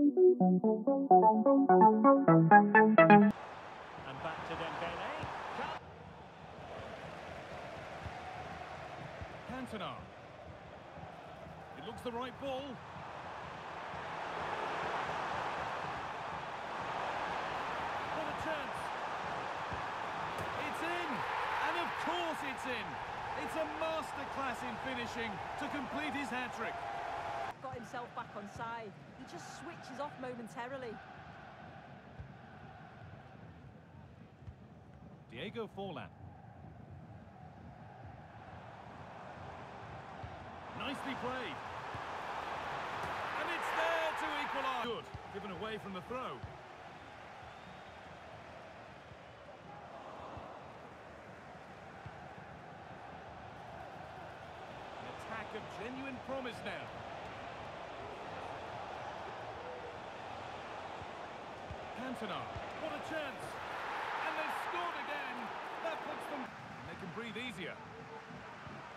And back to Dembele. Cantona. It looks the right ball. What a chance. It's in. And of course it's in. It's a masterclass in finishing to complete his hat-trick. Got himself back on side. He just switches off momentarily. Diego Forlan. Nicely played. And it's there to equalise. Good. Given away from the throw. An attack of genuine promise now. Cantona. What a chance. And they've scored again. That puts them... They can breathe easier.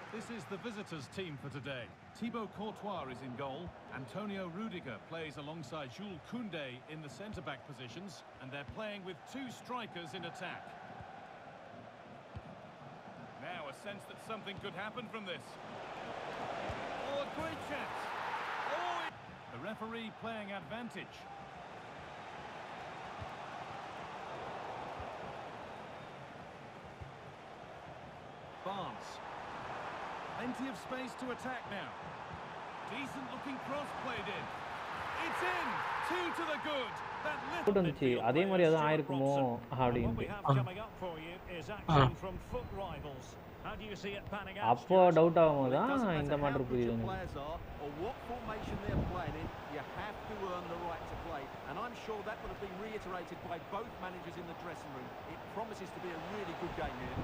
This is the visitors' team for today. Thibaut Courtois is in goal. Antonio Rudiger plays alongside Jules Koundé in the centre-back positions. And they're playing with two strikers in attack. Now a sense that something could happen from this. Oh, a great chance. Oh. The referee playing advantage. Barnes. Plenty of space to attack now. Decent looking cross played in. It's in! Two to the good. That போட்டு little வந்துச்சு அதே மாதிரி எதுவும் ஆயிருக்குமோ What அப்படின்ட்டு we have coming up for you is action from foot rivals. How do you see it panning out? அப்போ Stuart? Doubt ஆகும்போது It தான் doesn't இந்த matter மாற்று how good புரியுது your எனக்கு. players are or what formation they're playing in, you have to earn the right to play. And I'm sure that would have been reiterated by both managers in the dressing room. It promises to be a really good game here.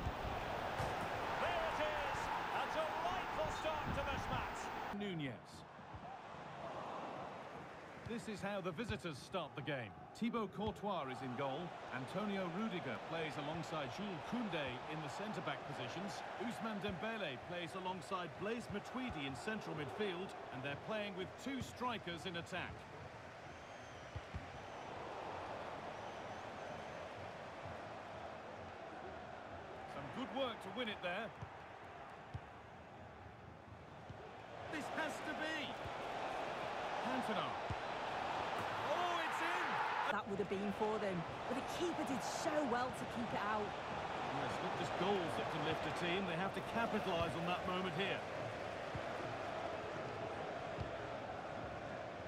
Nunez. This is how the visitors start the game. Thibaut Courtois is in goal. Antonio Rudiger plays alongside Jules Koundé in the centre-back positions. Ousmane Dembele plays alongside Blaise Matuidi in central midfield. And they're playing with two strikers in attack. Some good work to win it there. This has to be. Cantona. Oh, it's in. That would have been for them. But the keeper did so well to keep it out. Well, it's not just goals that can lift a team. They have to capitalise on that moment here.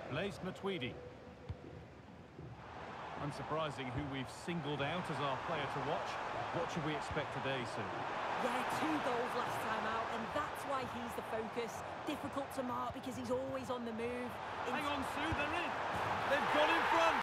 Blaise Matuidi. Unsurprising who we've singled out as our player to watch. What should we expect today, Sue? Yeah, two goals last time out, that's why he's the focus. Difficult to mark because he's always on the move. Hang on, Sue, they're in. They've got in front.